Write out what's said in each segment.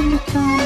Angelical.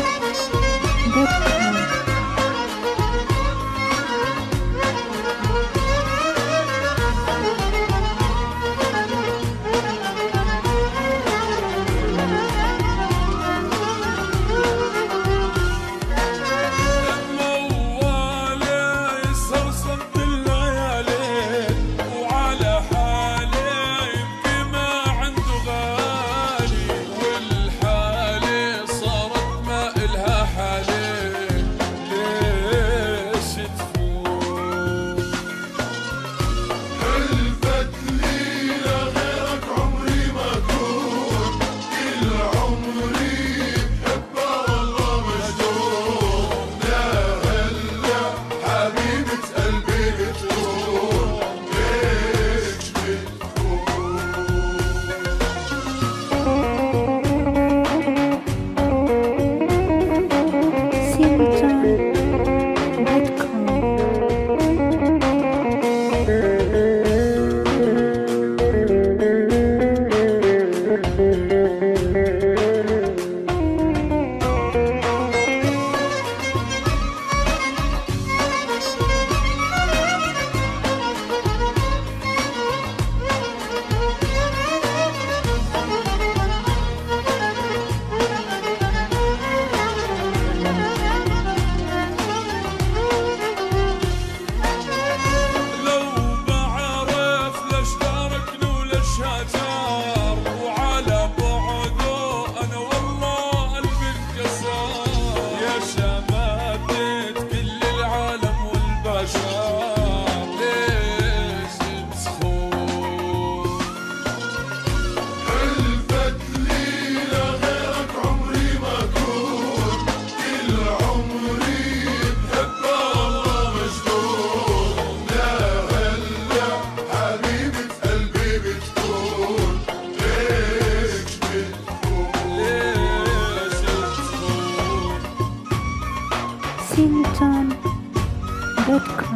lexington.com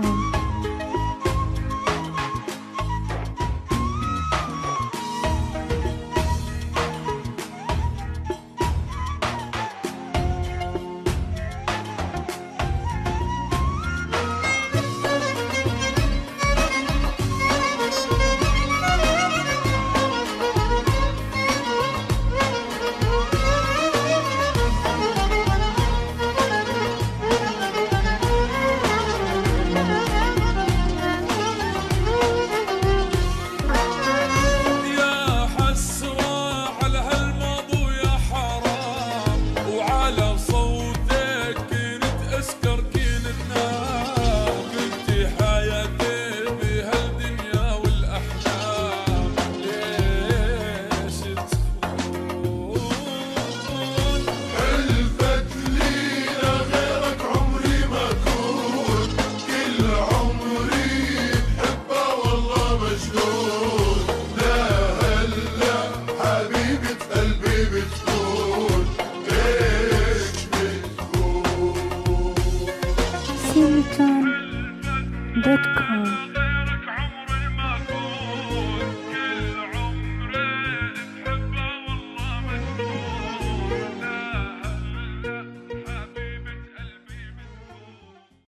That.